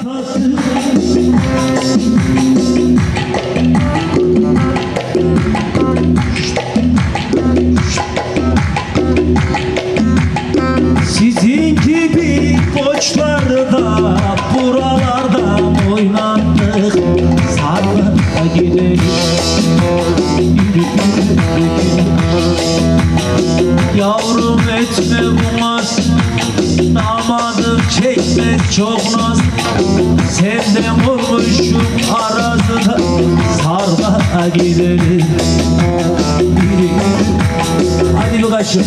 Sizin gibi koçlarda buralarda oynandık. Sarlara gidelim. Yavrum etme bu naz Damadım çekmek çok naz Senden vurmuşum arazıda Sarlara gidelim Hadi bir kaçın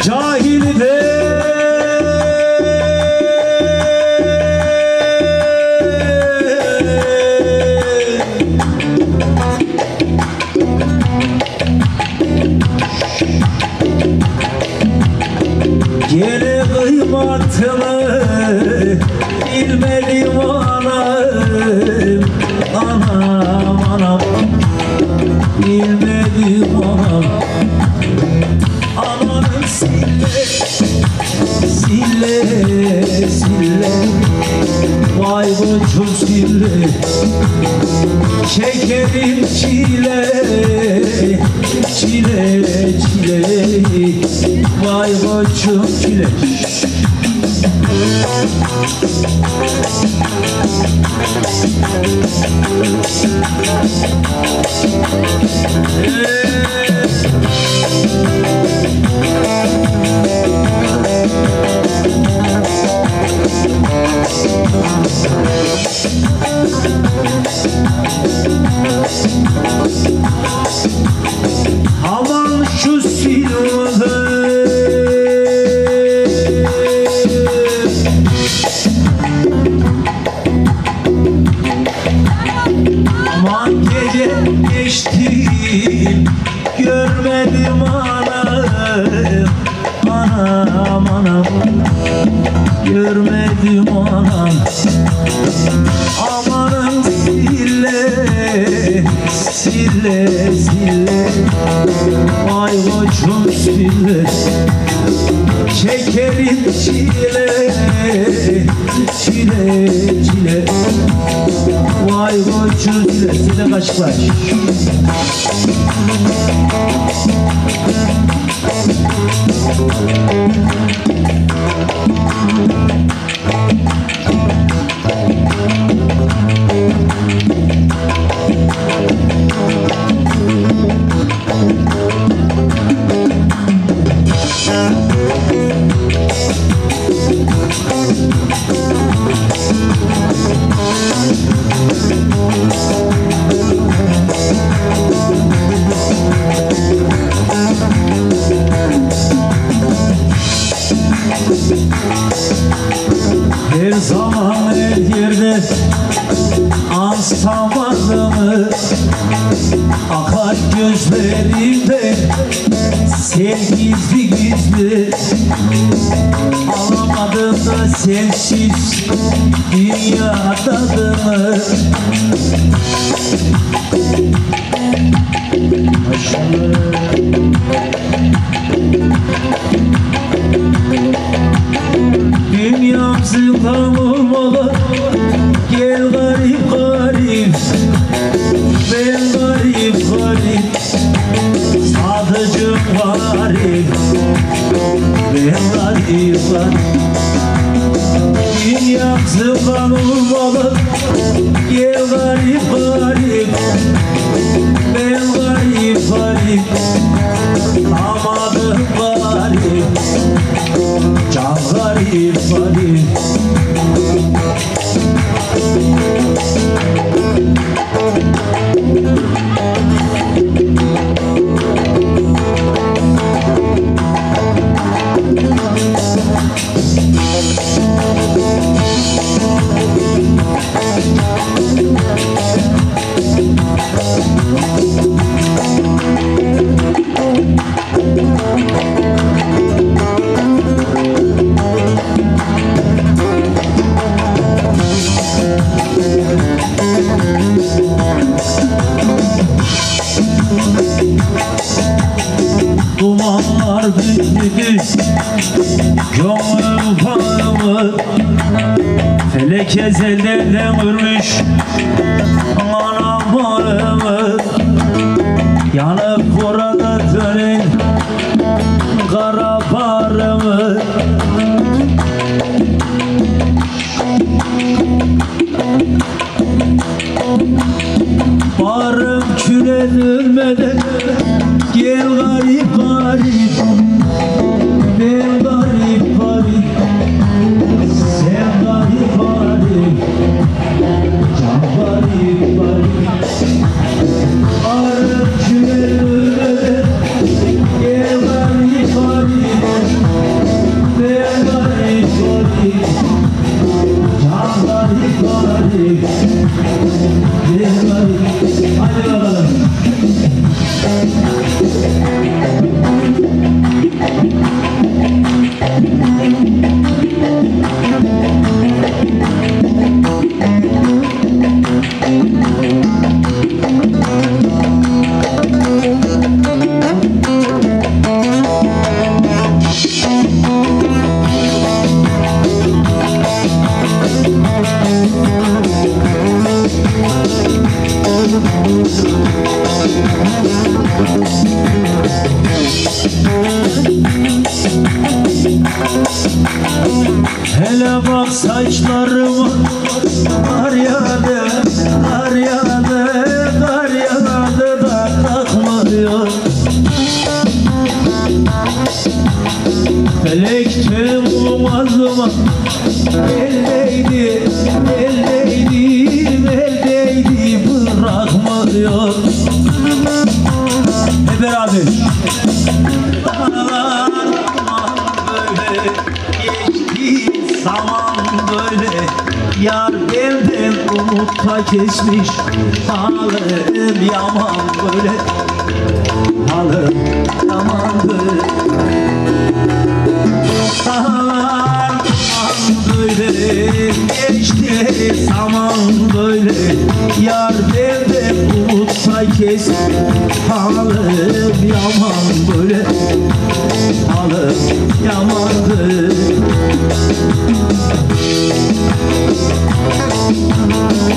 Cahil de. Gene kıymatını bilmedim anam Amanın sille sille sille. Vay sille. Şekerim çile çile çile. Vay çile Aman Sille sille Vay koçum sille Şekerim çile Çile çile. Vay koçum çile Sile kaç kaç adımı Akar gözlerimde sen gizli gizli Alamadım da sensiz dünya tadımı Dünyam Dünyam zılgam olmalı. Gel garip garip Ben garip. Garip Amadım garip. Can garip garip Felek ezelden vurmuş. Anam bağımı Yanıp orada dönün. Kara bağrımı Bağrım küre dönmeden Gel garip garip Hele bak saçlarıma Kar yağdı, kar yağdı, kar yağdı da takmıyor Felek tüm umazıma Eldeydi, eldeydi, Yar benden umutta kesmiş Halim yaman böyle. Halim yaman böyle. Dağlar böyle geçti zaman böyle. Yar benden umutta kes Halim yaman böyle. Halim yamandır Aman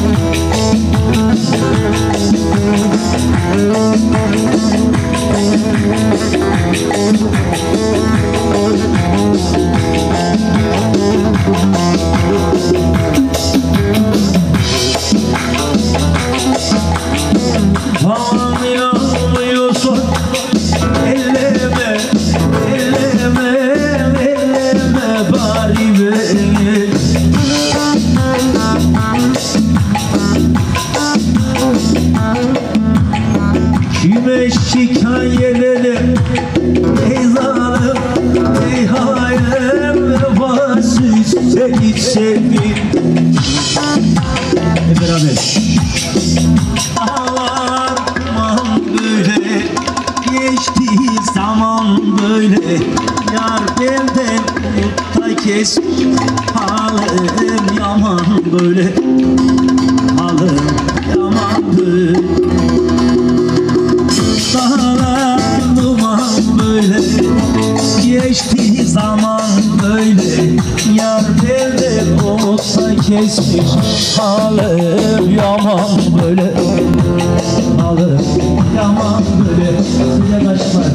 Halim yaman böyle. Halim yamandır Dağlar duman böyle. Geçti zaman böyle. Yar benden olsa kesmiş. Halim yaman böyle. Halim yaman böyle. Size kaçmak